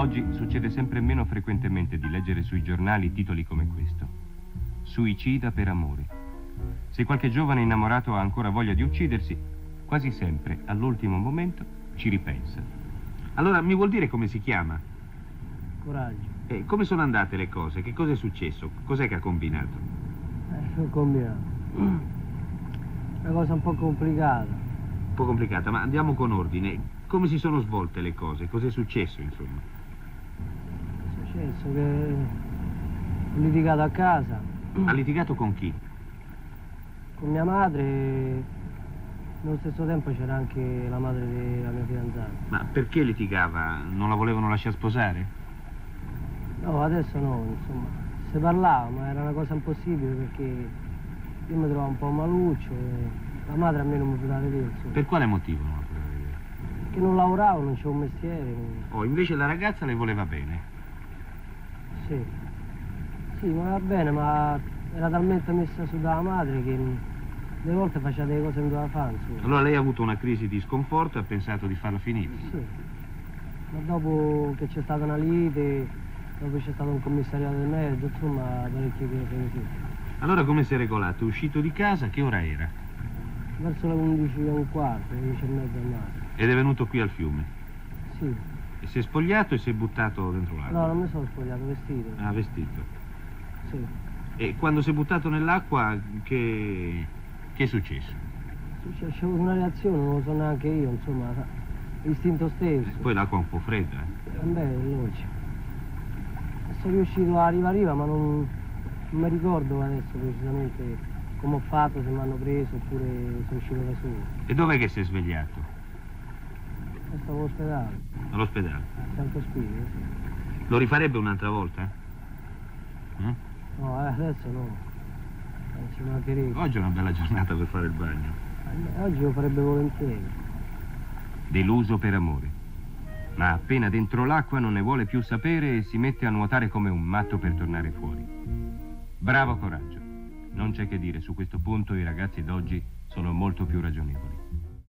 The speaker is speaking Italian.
Oggi succede sempre meno frequentemente di leggere sui giornali titoli come questo. Suicida per amore. Se qualche giovane innamorato ha ancora voglia di uccidersi, quasi sempre, all'ultimo momento, ci ripensa. Allora mi vuol dire come si chiama? Coraggio. E come sono andate le cose? Che cosa è successo? Cos'è che ha combinato? Eh, ho combinato. Una cosa un po' complicata. Un po' complicata, ma andiamo con ordine. Come si sono svolte le cose? Cos'è successo, insomma? Successo che ho litigato a casa Ha litigato con chi? con mia madre e nello stesso tempo c'era anche la madre della mia fidanzata. Ma perché litigava? Non la volevano lasciare sposare? No, adesso no, insomma. Se parlava, ma era una cosa impossibile perché io mi trovavo un po' maluccio e la madre a me non mi poteva vedere, insomma. Per quale motivo non la voleva vedere? Perché non lavoravo, non c'avevo un mestiere. non- Oh, invece la ragazza le voleva bene. Sì. Sì, ma va bene, ma era talmente messa su dalla madre che delle volte faceva delle cose che non doveva fare, insomma. Allora lei ha avuto una crisi di sconforto e ha pensato di farla finita. Sì. Ma dopo che c'è stata una lite, dopo c'è stato un commissariato del merito, insomma, parecchie cose così. Allora come si è regolato? È uscito di casa? Che ora era? Verso le 11 e un quarto, 11 e mezza al massimo. Ed è venuto qui al fiume. Sì. E si è spogliato e si è buttato dentro l'acqua? No, non mi sono spogliato, vestito. Ha vestito. Sì. E quando si è buttato nell'acqua, che... che è successo? C'è, una reazione, non lo so neanche io, insomma, istinto stesso. Poi l'acqua è un po' fredda. eh. Vabbè, è logico. Sono riuscito a arrivare a riva, ma non, non mi ricordo adesso precisamente come ho fatto, se mi hanno preso oppure sono uscito da solo. E dov'è che si è svegliato? Stavo all'ospedale, All'ospedale. a Santo Spirito. sì. Lo rifarebbe un'altra volta? Eh? No, adesso no. Eh, ci mancherebbe. Oggi è una bella giornata per fare il bagno. Eh, Oggi lo farebbe volentieri. Deluso per amore. Ma appena dentro l'acqua non ne vuole più sapere e si mette a nuotare come un matto per tornare fuori. Bravo coraggio. Non c'è che dire, su questo punto i ragazzi d'oggi sono molto più ragionevoli.